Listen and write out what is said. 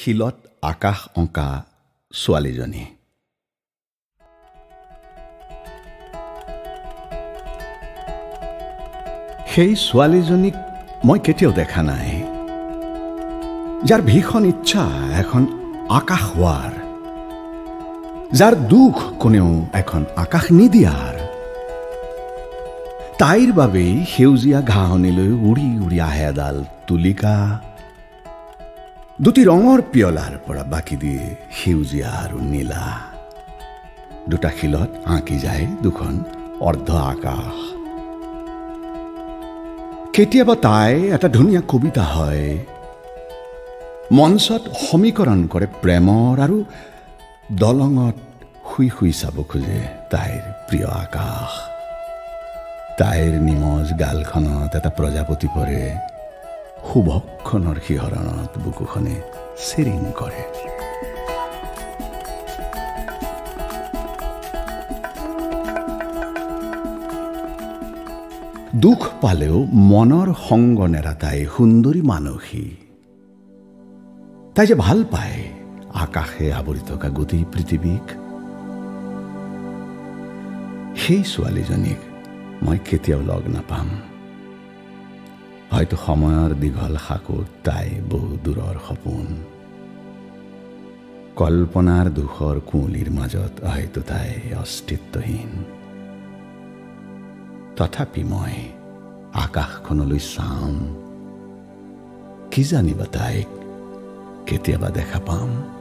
শিলত আকাশ অঁকা ছোৱালীজনী। সেই ছোৱালীজনীক মই কেতিয়াও দেখা নাই। যাৰ ভীষণ ইচ্ছা এখন আকাশ হোৱাৰ। যাৰ দুখ কোনেও এখন আকাশ নিদিয়াৰ। তাইৰ বাবেই সেউজীয়া ঘাঁহনিলৈ উৰি উৰি আহে এডাল তুলিকা। দুটি ৰঙৰ পিয়লাৰ পৰা বাকী দিয়ে সেউজীয়া আৰু নীলা। দুটা শিলত আঁকি যায় দুখন অৰ্ধ আকাশ। কেতিয়াবা তাই এটা ধুনীয়া কবিতা হয়। মঞ্চত সমীকৰণ কৰে প্ৰেমৰ আৰু দলঙত শুই শুই চাব খোজে তাইৰ প্ৰিয় আকাশ। তাইৰ নিমজ গালখনত এটা প্ৰজাপতি পৰে। শুভক্ষণৰ শিহৰণত বুকুখনে চিৰিং কৰে। দুখ পালেও মনৰ সংগ নেৰা তাই সুন্দৰী মানসী। তাই যে ভাল পায় আকাশে আৱৰি থকা গোটেই পৃথিৱীক। সেই ছোৱালীজনীক মই কেতিয়াও লগ নাপাম। হয়তো সময়ৰ দীঘল সাকোত তাই বহু দূৰৰ সপোন। কল্পনাৰ দুখৰ কুঁৱলীৰ মাজত হয়তো তাই অস্তিত্বহীন। তথাপি মই আকাশখনলৈ চাম। কি জানিবা তাইক? কেতিয়াবা দেখা পাম।